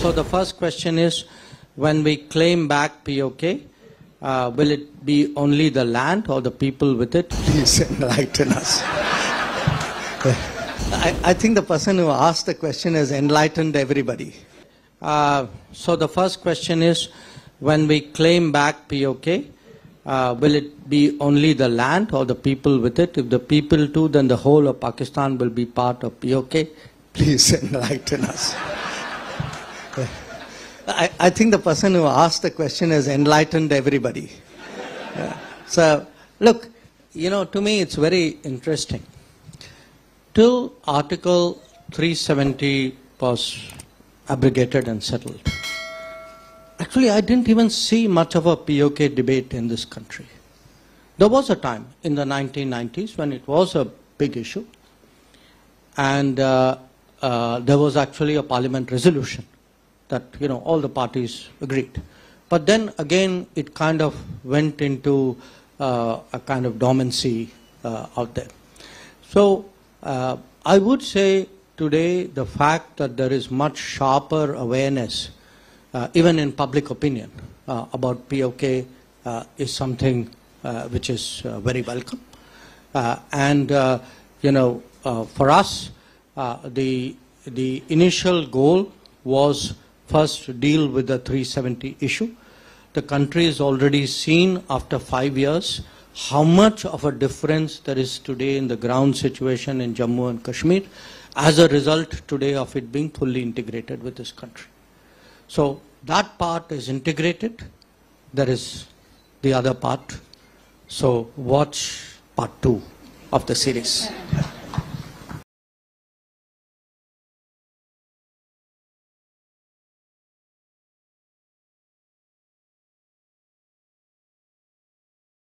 So the first question is, when we claim back POK, uh, will it be only the land or the people with it? Please enlighten us. I, I think the person who asked the question has enlightened everybody. Uh, so the first question is, when we claim back POK, uh, will it be only the land or the people with it? If the people too, then the whole of Pakistan will be part of POK. Please enlighten us. I, I think the person who asked the question has enlightened everybody. Yeah. So, look, you know, to me it's very interesting. Till Article 370 was abrogated and settled, actually I didn't even see much of a POK debate in this country. There was a time in the 1990s when it was a big issue, and uh, uh, there was actually a parliament resolution that you know all the parties agreed. But then again, it kind of went into uh, a kind of dormancy uh, out there. So uh, I would say today the fact that there is much sharper awareness, uh, even in public opinion, uh, about POK uh, is something which is very welcome. and you know, for us, the the initial goal was first deal with the 370 issue. The country has already seen after five years how much of a difference there is today in the ground situation in Jammu and Kashmir as a result today of it being fully integrated with this country. So that part is integrated. There is the other part. So watch part two of the series.